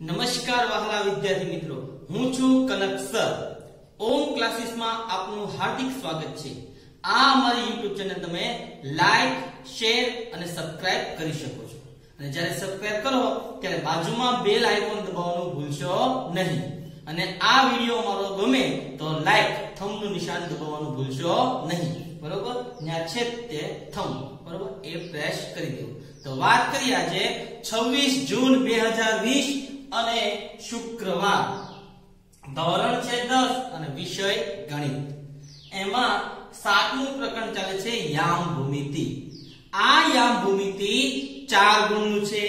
નમસ્કાર વહાલા વિદ્યાર્થી મિત્રો. હું છું કનક સર. ઓમ ક્લાસીસમાં આપનું હાર્દિક સ્વાગત છે. આ અમારી YouTube ચેનલ તમે લાઈક, શેર અને સબસ્ક્રાઇબ કરી શકો છો. અને જ્યારે સબસ્ક્રાઇબ કરો, ત્યારે બાજુમાં બેલ આઇકોન દબાવવાનું ભૂલશો નહીં. અને આ વિડિયો અમારો ગમે તો લાઈક, થંબનું નિશાન દબાવવાનું ભૂલશો નહીં. બરોબર? ત્યાં છે તે થંબ. બરોબર? એ પ્રેસ કરી દેવું તો વાત કરીએ આજે 26 જૂન 2020 અને શુક્રવાર. ધોરણ છે 10 અને વિષય ગણિત. એમાં સાતમું પ્રકરણ ચાલે છે યામ ભૂમિતિ. આ યામ ભૂમિતિ ચાર ગુણનું છે.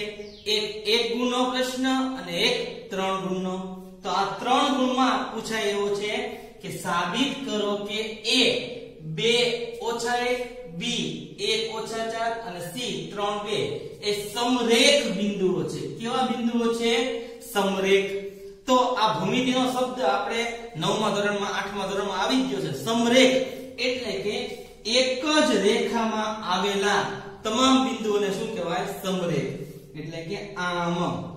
એક એક ગુણનો પ્રશ્ન અને એક ત્રણ ગુણનો. તો આ ત્રણ ગુણમાં પૂછાય એવો છે કે સાબિત કરો કે એ. બે ઓછા એક, બી એક ઓછા ચાર અને સી ત્રણ બે. એ સમરેખ બિંદુઓ છે. કેવા બિંદુઓ છે? સમરેખ. તો આ ભૂમિતિનો શબ્દ આપણે નવમા ધોરણમાં, આઠમા ધોરણમાં આવી ગયો છે. સમરેખ એટલે કે એક જ રેખામાં આવેલા તમામ બિંદુઓને શું કહેવાય? સમરેખ. એટલે કે આમ.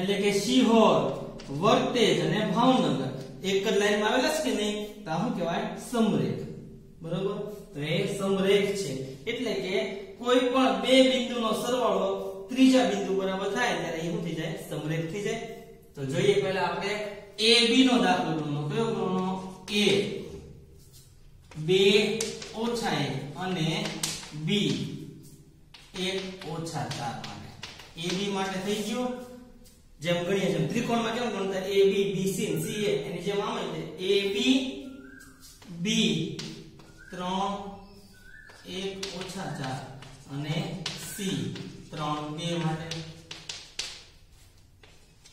એટલે કે શિહોર, વર્તેજ અને ભાવનગર. એક જ લાઈનમાં આવેલા છે કે નહીં? તો શું કહેવાય? સમરેખ. બરોબર? તો એ સમરેખ છે. એટલે કે કોઈ પણ બે બિંદુનો સરવાળો ત્રીજા બિંદુ બરાબર થાય ત્યારે એ શું થઈ જાય? સમરેખ થઈ જાય. તો જોઈએ પહેલા આપણે એ b નો દાખલો ગણવાનો કયો ગણવાનો a. 2 ઓછા 1 અને b. 1 ઓછા 4 માટે. એ બી માટે થઈ ગયો. જેમ ગણીએ જેમ ત્રિકોણમાં કેમ ગણતા? A, b બી c અને c, a. એની જેમ આમ b b. 3 1 ઓછા 4 અને c. 3 2 માટે.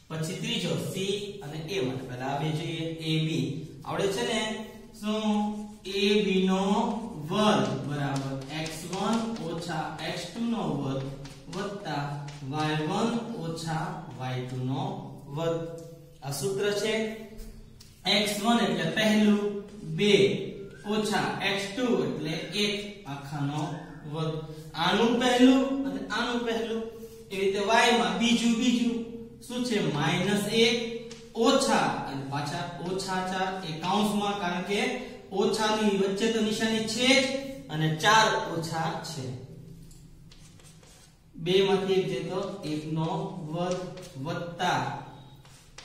પછી ત્રીજો આ બે જોઈએ. આવડે છે ને? વર્ગ. બરાબર. x1 ઓછા x2 નો વર્ગ y1 y2 નો વર્ગ. આ સૂત્ર છે x1 એટલે પહેલું 2 ઓછા x2 એટલે 1 આખાનો આનું પહેલું અને આનું પહેલું. એ રીતે y માં બીજું બીજું. શું છે? માઇનસ એક, ઓછા, અને પાછા ઓછા ચાર એ કૌંસમાં કારણ કે ઓછાની વચ્ચે તો નિશાની છે જ, અને ચાર ઓછા છે. બે માંથી એક જાય તો એક નો વર્ગ વત્તા.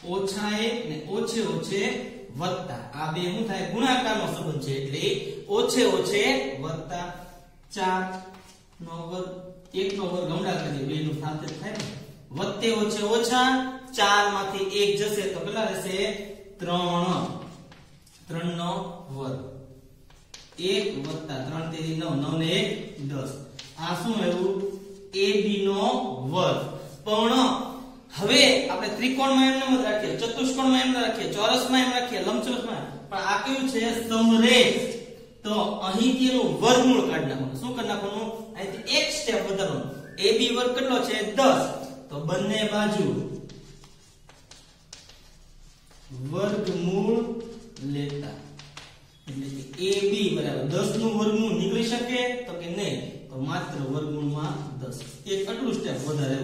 ઓછા એક ને ઓછે ઓછે વત્તા. આ બે શું થાય? ગુણાકારનો સંબંધ છે, એટલે ઓછે ઓછે વત્તા. ચાર નો વર્ગ એક નો વર્ગ ગમડા કરી બે નું સાથે થાય વધતે ઓછે ઓછા ચારમાંથી એક જશે તો કેટલા રહેશે? ત્રણ. ત્રણ નો વર્ગ એક વત્તા ત્રણ તેરી નવ નવ ને એક દસ. આ શું આવ્યું? એ બી નો વર્ગ પણ હવે આપણે ત્રિકોણમાં એમ જ રાખીએ, ચતુષ્કોણમાં એમ રાખીએ, ચોરસમાં એમ રાખીએ, લંબચોરસમાં. પણ આ કયું છે? સમરેખ. તો અહીંથી એનું વર્ગમૂળ કાઢી નાખવાનું. શું કરી નાખવાનું? અહીંથી એક સ્ટેપ વધારવાનું. બી વર્ગ કેટલો છે? 10 તો બંને બાજુ વર્ગમૂળ લેતા. એટલે કે ab બરાબર 10 નું વર્ગમૂળ નીકળી શકે તો કે નહીં? તો માત્ર વર્ગમૂળમાં 10 એક આટલું સ્ટેપ વધારે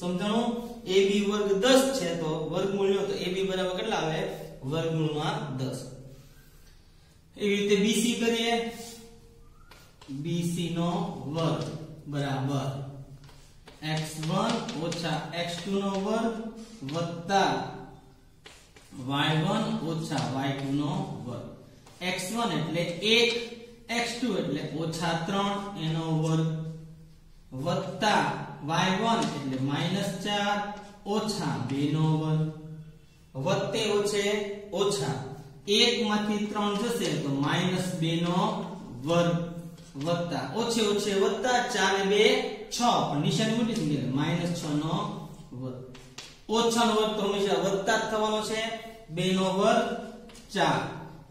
સમજાણું? Ab વર્ગ 10 છે તો વર્ગમૂળ લો તો ab બરાબર કેટલા આવે? વર્ગમૂળમાં 10 એવી રીતે બીસી કરીએ. બીસી નો વર્ગ બરાબર. X1 ઓછા x2 નો વર્ગ વત્તા y1 ઓછા y2 નો વર્ગ. X1 એટલે 1 x2 એટલે ઓછા 3 એનો વર્ગ. વત્તા y1 એટલે માઇનસ 4 ઓછા 2 નો વર્ગ. વત્તે ઓછે ઓછા 1 માંથી ત્રણ જશે તો માઇનસ બે નો વર્ગ વત્તા, ઓછે ઓછે વત્તા, ચાર 2 6 પણ નિશાની મોટી થઈ ગઈ માઇનસ 6 નો વર્ગ. ઓછા નો વર્ગ તો હંમેશા વત્તા જ થવાનો છે. બે નો વર્ગ ચાર.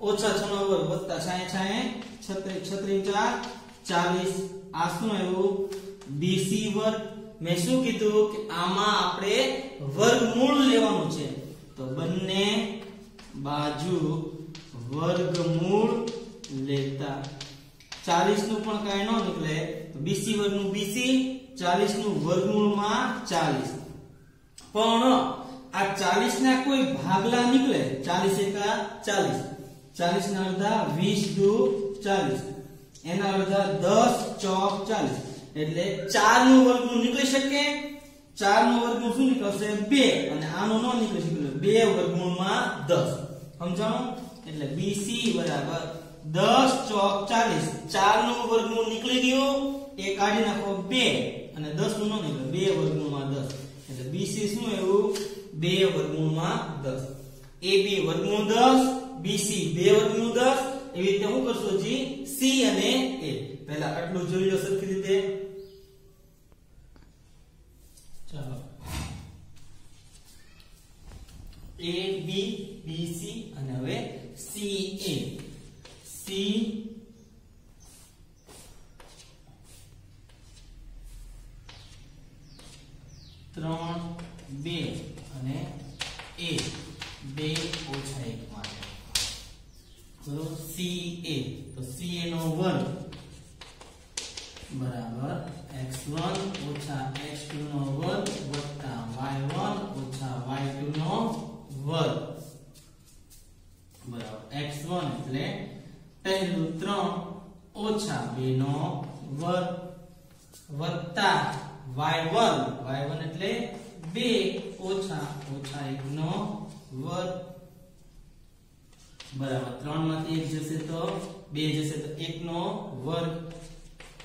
ઓછા છ નો વર્ગ વત્તા 6 6 36 36 4 40 આ શું આવ્યું? બીસી વર્ગ. મેં શું કીધું? કે આમાં આપણે વર્ગમૂળ લેવાનું છે. તો બંને બાજુ વર્ગમૂળ લેતા. 40 નું પણ કાંઈ ન નીકળે. બીસી વર્ગ વર્ગનું BC 40 નું વર્ગમૂળમાં 40 પણ આ 40 ના કોઈ ભાગલા નીકળે. 40 એકા 40 40 ના અડધા 20 દુ 40 એના અડધા 10 ચોક 40 એટલે 4 નું વર્ગમૂળ નીકળી શકે. 4 નું વર્ગમૂળ શું નીકળશે? 2 અને આનું ન નીકળી શકે 2 વર્ગમૂળમાં 10 સમજાણું? એટલે BC બરાબર 10 ચોક 40 4 નું વર્ગમૂળ નીકળી ગયું. એ કાઢી નાખો 2 અને 10 નું ન નીકળે. 2 વર્ગમૂળમાં 10 એટલે BC શું એવું? 2 વર્ગમૂળમાં 10 AB વર્ગમૂળ 10 BC 2 વર્ગમૂળ 10 એવી રીતે હું કરશો જી C અને A. પહેલા આટલું જોઈ લો સરખી રીતે ચાલો A B B C અને હવે C A C ત્રણ બે અને એ બે ઓછા એક માટે બરોબર સી એ તો સી એ નો વર્ગ બરાબર x1 ઓછા x2 નો વર્ગ વત્તા y1 ઓછા y2 નો વર્ગ બરાબર x1 એટલે પહેલું 3 ઓછા 2 નો વર્ગ વત્તા y1 y1 એટલે 2 ઓછા ઓછા 1 નો વર્ગ બરાબર 3 માંથી 1 જશે તો 2 જશે તો 1 નો વર્ગ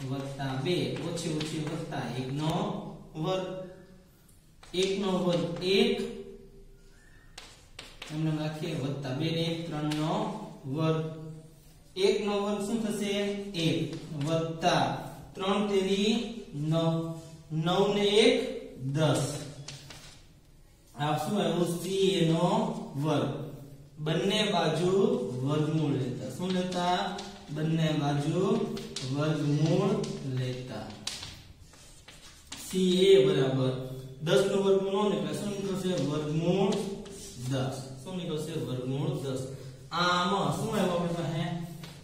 વત્તા 2 ઓછી ઓછી વત્તા 1 નો વર્ગ 1 નો વર્ગ 1 એમને રાખીએ વત્તા 2 ને 1 3 નો વર્ગ 1 નો વર્ગ શું થશે 1 વત્તા 3 તેરી 9 9 ને 1 10 આ શું આવ્યું c નો વર્ગ. બંને બાજુ વર્ગમૂળ લેતા. શું લેતા? બંને બાજુ વર્ગમૂળ લેતા. ca બરાબર 10 નું વર્ગમૂળ નો નીકળે શું નીકળશે? વર્ગમૂળ 10 શું નીકળશે? વર્ગમૂળ 10 આમાં શું આવ્યું આપણી પાસે?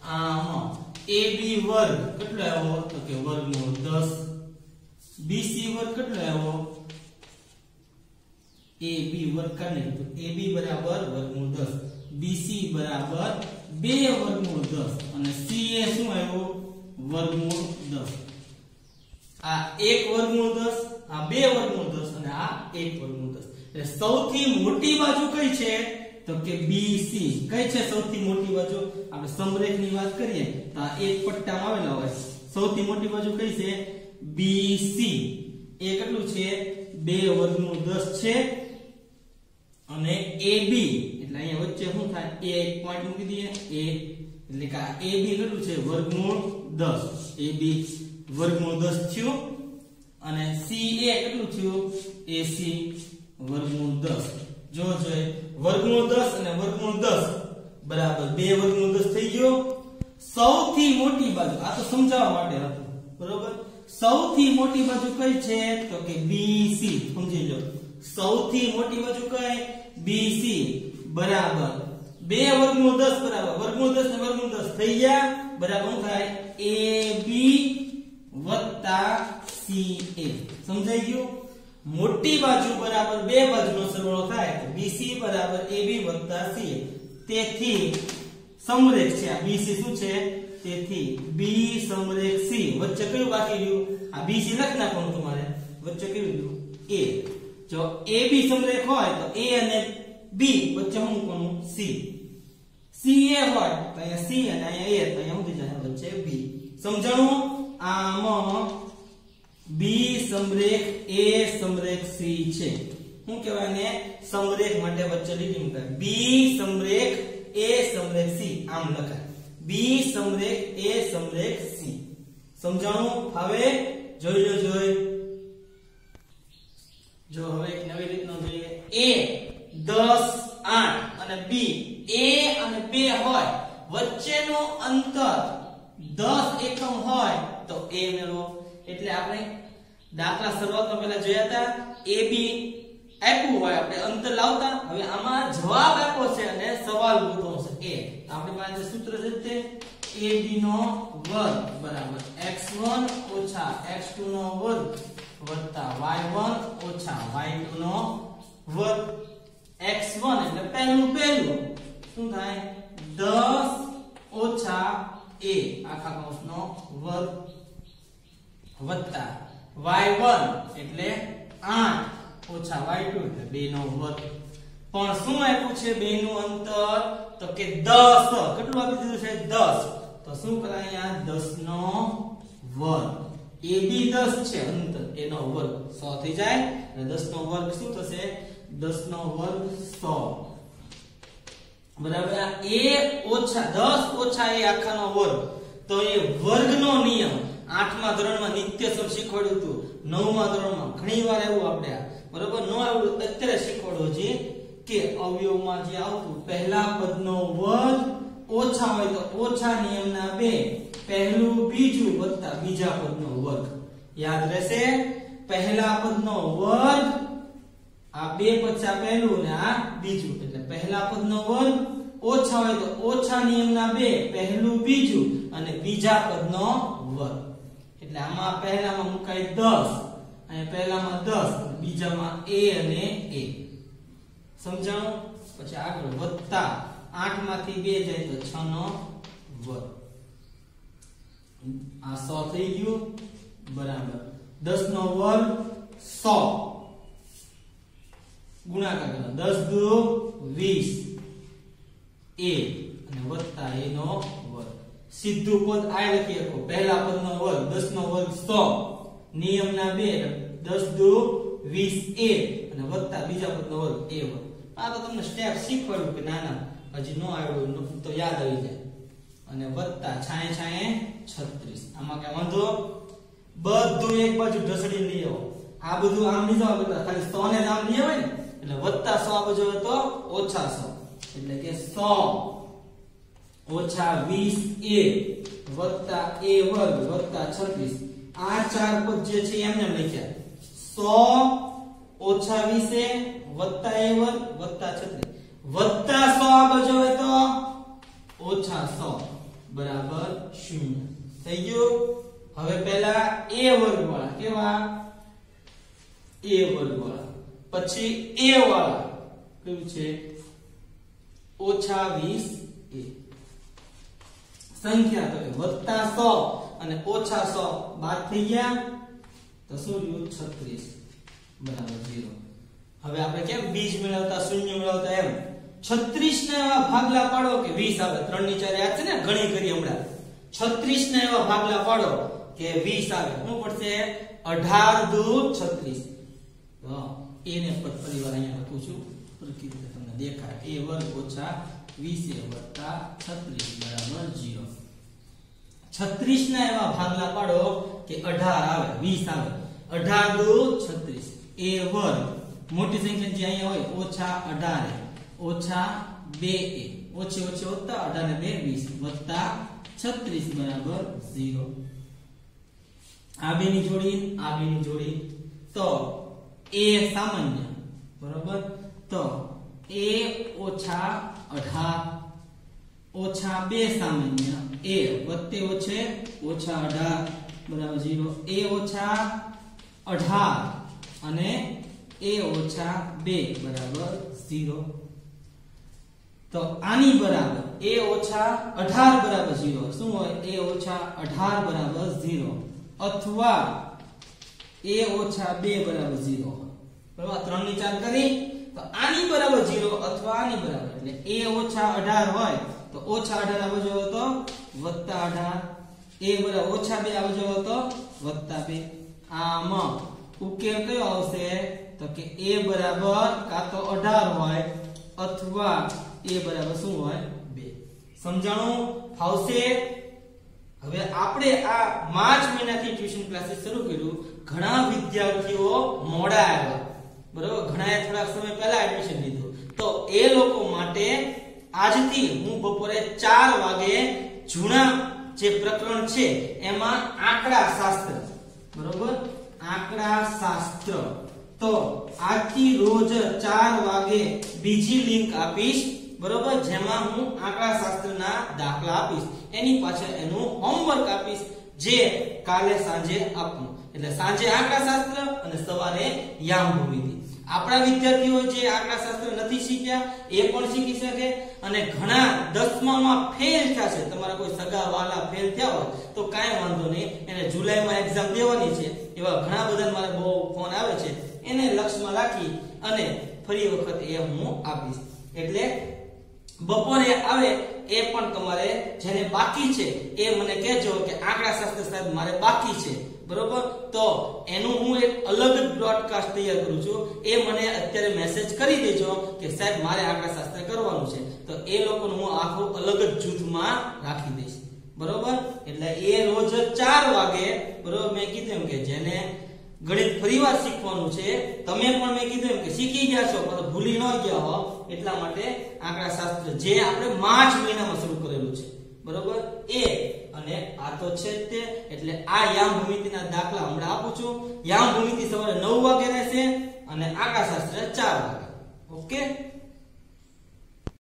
આમાં ab વર્ગ કેટલો આવ્યો? તો કે વર્ગમૂળ 10 bc વર્ગ કેટલો આવ્યો? Ab વર્ગ કાઢી તો બી બરાબર વર્ગમૂળ દસ. બીસી બરાબર બે વર્ગમૂળ દસ. અને ca શું આવ્યો? વર્ગમૂળ દસ. આ એક વર્ગમૂળ દસ, આ બે વર્ગમૂળ દસ, અને આ એક વર્ગમૂળ દસ. એટલે સૌથી મોટી બાજુ કઈ છે? તો કે બીસી કઈ છે સૌથી મોટી બાજુ? આપણે સમરેખની વાત કરીએ, તો આ એક પટ્ટામાં આવેલા હોય. સૌથી મોટી બાજુ કઈ છે? બીસી એ કેટલું છે? બે વર્ગમૂળ દસ છે. અને AB એટલે અહીંયા વચ્ચે શું થાય? A એક પોઈન્ટ મૂકી દઈએ. A એટલે કે આ AB કેટલું છે? વર્ગમૂળ 10 AB વર્ગમૂળ 10 થયું. અને CA કેટલું થયું? AC વર્ગમૂળ 10 જો જોઈએ, વર્ગમૂળ 10 અને વર્ગમૂળ 10 બરાબર બે વર્ગમૂળ 10 થઈ ગયો. સૌથી મોટી બાજુ, આ તો સમજાવવા માટે હતું, બરોબર? સૌથી મોટી બાજુ કઈ છે? તો કે BC સમજી લો. સૌથી મોટી બાજુ કઈ? BC બરાબર. બે વર્ગમૂળ 10 બરાબર. વર્ગમૂળ 10 ને વર્ગમૂળ 10 થઈ ગયા. બરાબર, શું થાય? AB વત્તા CA સમજાઈ ગયું? મોટી બાજુ, બરાબર, બે બાજુનો સરવાળો થાય તો BC એ AB વત્તા CA તેથી સમરેખ છે. આ BC શું છે? તેથી B સમરેખ C. વચ્ચે કયું બાકી રહ્યું? આ BC લખ નાખવાનું તમારે. વચ્ચે કયું રહ્યું? A. જો AB સમરેખ હોય તો A અને B વચ્ચે શું મૂકવાનું? C. CA હોય તો અહીંયા C અને અહીંયા A તો અહીંયા શું જાય વચ્ચે B. સમજાણું? આમાં B સમરેખ A સમરેખ C છે. શું કહેવાય ને સમરેખ માટે વચ્ચે લીટી મૂકાય. B સમરેખ A સમરેખ C. આમ લખાય. B સમરેખ A સમરેખ C. સમજાણું? હવે જોઈ લો, જોઈ. જો હવે એક નવી રીતનો જોઈએ. A 10 8 અને B. A અને 2 હોય, વચ્ચેનો અંતર 10 એકમ હોય તો A મેળવો. એટલે આપણે દાખલા શરૂઆતમાં પહેલા જોયા હતા. AB આપ્યું હોય, આપણે અંતર લાવતા. હવે આમાં જવાબ આપ્યો છે અને સવાલ પૂછો છે A. આપણી પાસે સૂત્ર છે તે AB નો વર્ગ બરાબર. X1 ઓછા x2 નો વર્ગ. વત્તા y1 ઓછા y2 નો વર્ગ. x1 એટલે પહેલું પહેલું. શું થાય? 10 ઓછા a આખા કૌંસનો વર્ગ વત્તા y1 એટલે 8 ઓછા y2 એટલે 2 નો વર્ગ. પણ શું આપ્યું છે બે નું અંતર? તો કે 10 કેટલું આપી દીધું છે? 10 તો શું કરાય અહીંયા? 10 નો વર્ગ. બી 10 છે અંત. એનો વર્ગ 100 થઈ જાય. અને 10 નો વર્ગ શું થશે? 10 નો વર્ગ 100 બરાબર? આ a ઓછા 10 ઓછા a આખાનો વર્ગ. તો એ વર્ગનો નિયમ. આઠમા ધોરણમાં નિત્ય સર શીખવાડ્યું હતું. નવમા ધોરણમાં ઘણી વાર એવું આપણે બરાબર? નો આવડ્યું અત્યારે શીખવાડો છે કે અવયવમાં જે આવતું પહેલા પદનો વર્ગ ઓછા હોય તો ઓછા નિયમના બે. પહેલું બીજું વત્તા બીજા પદનો યાદ રહેશે? પહેલા પદનો વર્ગ, આ બે પચ્ચા પહેલું ને આ બીજું. એટલે પહેલા પદનો વર્ગ ઓછા હોય તો ઓછા નિયમના બે, પહેલું બીજું અને બીજા પદનો વર્ગ. એટલે આમાં પહેલામાં મુકાય 10 અને પહેલામાં 10 બીજામાં a અને a સમજાણું? પછી આગળ વત્તા 8 માંથી 2 જાય તો 6 નો વર્ગ. આ 100 થઈ ગયું. બરાબર. દસ નો વર્ગ સો. ગુણાકાર કરો. દસ દુ વીસ. એ અને વત્તા એ નો વર્ગ. સીધું પદ આ લખી શકો પહેલા પદનો વર્ગ, દસ નો વર્ગ સો. નિયમના બે દસ દુ વીસ એ અને વત્તા બીજા પદનો વર્ગ એ વર્ગ. આ તો તમને સ્ટેપ શીખવાડ્યું કે નાના ના, હજી નો આવ્યું, ન- તો યાદ આવી જાય. અને વત્તા છાએ છાએ 36 આમાં કઈ વાંધો? બધું એક બાજુ ઢસડી લઈ આવો. આ બધું આમ નહીં જવા બધા ખાલી 100 ને જ આમ લઈ આવે ને, એટલે વત્તા 100 આ બાજુ હોય તો ઓછા 100 એટલે કે 100 ઓછા 20 a વત્તા a વર્ગ વત્તા 36 આ ચાર પદ જે છે એમને એમ લખ્યા. 100 ઓછા 20 a વત્તા a વર્ગ વત્તા 36 વત્તા 100 આ બાજુ હોય તો ઓછા 100 બરાબર 0 થઈ ગયું? હવે પહેલા a વર્ગ વાળા કેવા? a વર્ગ વાળા. પછી a વાળા. કેવું છે? ઓછા 20 a સંખ્યા તો કે વત્તા 100 અને ઓછા 100 બાદ થઈ ગયા તો શું રહ્યું? 36 બરાબર 0 હવે આપણે કેમ બીજ મેળવતા, શૂન્ય મેળવતા એમ? 36 ને એવા ભાગલા પાડો કે 20 આવે? 3 ની ચારે યાદ છે ને ઘણી કરી હમણાં. 36 ને એવા ભાગલા પાડો. કે 20 આવે. શું પડશે? 18 દુ 36 તો a ને પદ પરિવાર અહીંયા લખું છું. સરખી તમને દેખાય. a વર્ગ ઓછા 20 a વત્તા 36 બરાબર 0 36 ના એવા ભાગલા પાડો કે 18 આવે 20 આવે. 18 દુ 36 a વર્ગ મોટી સંખ્યા જે અહીંયા હોય, ઓછા 18 ઓછા 2 a ઓછી ઓછી વત્તા 18 ને 2 20 વત્તા 36 બરાબર 0 આ જોડી આ બેની જોડી. તો a સામાન્ય, બરાબર? તો a ઓછા 18 ઓછા 2 સામાન્ય a વત્તે ઓછે ઓછા 18 બરાબર 0 a ઓછા 18 અને a ઓછા 2 બરાબર 0 તો આની બરાબર a ઓછા 18 બરાબર 0 શું હોય? a ઓછા 18 બરાબર 0 અથવા a ઓછા 2 બરાબર 0 બરાબર? આ ત્રણની ચાર કરી, તો આની બરાબર 0 અથવા આની બરાબર. એટલે a ઓછા 18 હોય, તો ઓછા 18 આ બાજુ તો વત્તા 18 a બરાબર ઓછા 2 આ બાજુ તો વત્તા 2 આમ, ઉકેલ કયો આવશે? તો કે a બરાબર કાં તો 18 હોય, અથવા a બરાબર શું હોય? 2 સમજાણું? ફાવશે હવે આપણે આ માર્ચ મહિનાથી ટ્યુશન ક્લાસીસ શરૂ કર્યું. ઘણા વિદ્યાર્થીઓ મોડા આવ્યા. બરોબર? ઘણાએ થોડાક સમય પહેલા એડમિશન લીધું. તો એ લોકો માટે આજથી હું બપોરે 4 વાગે જૂના જે પ્રકરણ છે, એમાં આંકડા શાસ્ત્ર. બરોબર? આંકડા શાસ્ત્ર. તો આજથી રોજ 4 વાગે બીજી લિંક આપીશ. બરોબર? જેમાં હું આંકડા શાસ્ત્રના દાખલા આપીશ. એની પાછળ એનું હોમવર્ક આપીશ, જે કાલે સાંજે આપવું. એટલે સાંજે આંકડા શાસ્ત્ર અને સવારે યામ ભૂમિતિ. આપણા વિદ્યાર્થીઓ જે આંકડા શાસ્ત્ર નથી શીખ્યા, એ પણ શીખી શકે. અને ઘણા દસમામાં ફેલ થયા છે. તમારા કોઈ સગા, વાલા ફેલ થયા હોય, તો કાંઈ વાંધો નહીં. એને જુલાઈમાં એક્ઝામ દેવાની છે. એવા ઘણા બધા મારે બહુ ફોન આવે છે. એને લક્ષમાં રાખી અને ફરી વખત એ હું આપીશ. એટલે બપોરે આવે એ પણ તમારે જેને બાકી છે, એ મને કહેજો કે આંકડા શાસ્ત્ર સાહેબ મારે બાકી છે. બરોબર? તો એનું હું એક અલગ બ્રોડકાસ્ટ તૈયાર કરું છું. એ મને અત્યારે મેસેજ કરી દેજો કે સાહેબ મારે આંકડા શાસ્ત્ર કરવાનું છે. તો એ લોકોનું હું આખું અલગ જ જૂથમાં રાખી દઈશ. બરોબર? એટલે એ રોજ ચાર વાગે, બરોબર, મેં કીધું એમ કે જેને ગણિત ફરીવાર શીખવાનું છે. તમે પણ મેં કીધું એમ કે શીખી ગયા છો, પણ ભૂલી ન ગયા હો. એટલા માટે આંકડા શાસ્ત્ર જે આપણે માર્ચ મહિનામાં શરૂ કરેલું છે. બરોબર? એ અને આ તો છે તે. એટલે આ યામ ભૂમિતિના દાખલા હમણાં આપું છું. યામ ભૂમિતિ સવારે નવ વાગે રહેશે અને આંકડા શાસ્ત્ર ચાર વાગે. ઓકે?